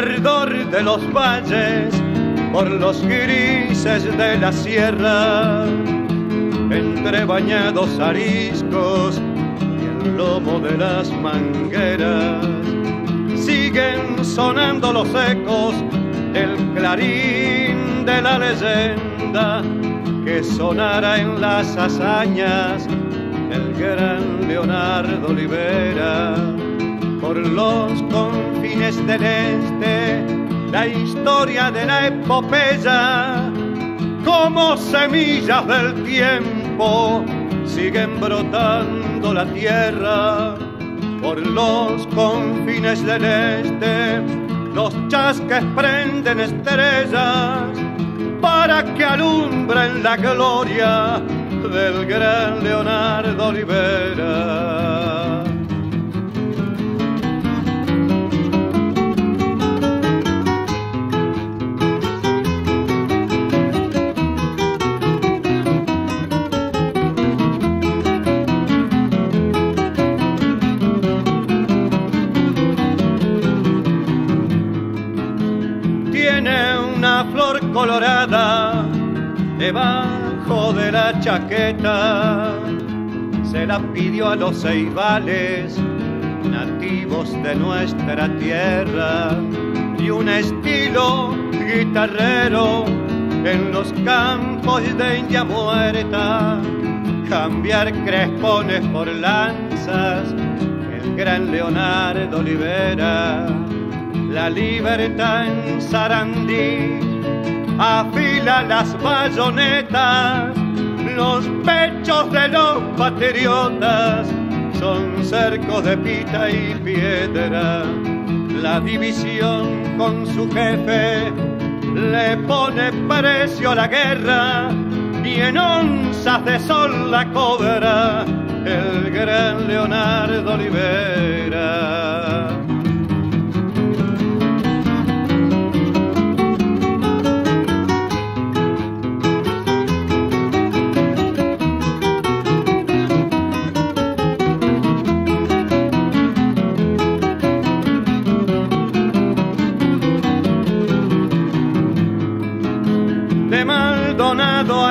de los valles, por los grises de la sierra, entre bañados ariscos y el lomo de las mangueras, siguen sonando los ecos del clarín de la leyenda que sonara en las hazañas el gran Leonardo Olivera. Por los del este, la historia de la epopeya, como semillas del tiempo, siguen brotando la tierra por los confines del este, los chasques prenden estrellas para que alumbren la gloria del gran Leonardo Olivera. Colorada debajo de la chaqueta. Se la pidió a los ceibales, nativos de nuestra tierra, y un estilo guitarrero en los campos de India muerta. Cambiar crespones por lanzas, el gran Leonardo Olivera, la libertad en Sarandí afila las bayonetas, los pechos de los patriotas son cercos de pita y piedra. La división con su jefe le pone precio a la guerra y en onzas de sol la cobra el gran Leonardo Olivera.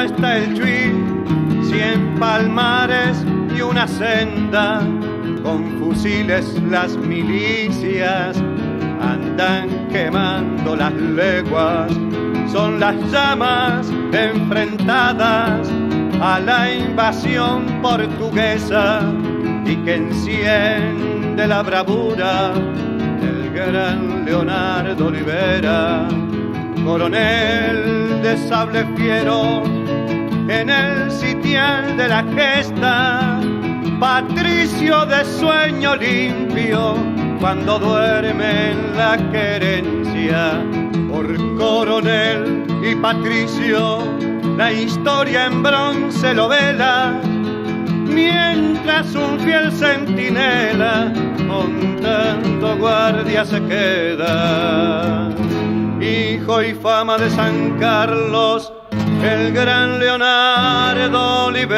Hasta el Chuy, cien palmares y una senda, con fusiles las milicias andan quemando las leguas, son las llamas enfrentadas a la invasión portuguesa y que enciende la bravura del gran Leonardo Olivera, coronel de sable fiero en el sitial de la gesta, patricio de sueño limpio, cuando duerme en la querencia, por coronel y patricio, la historia en bronce lo vela, mientras un fiel centinela montando guardia se queda. Hijo y fama de San Carlos, el gran Leonardo Olivera.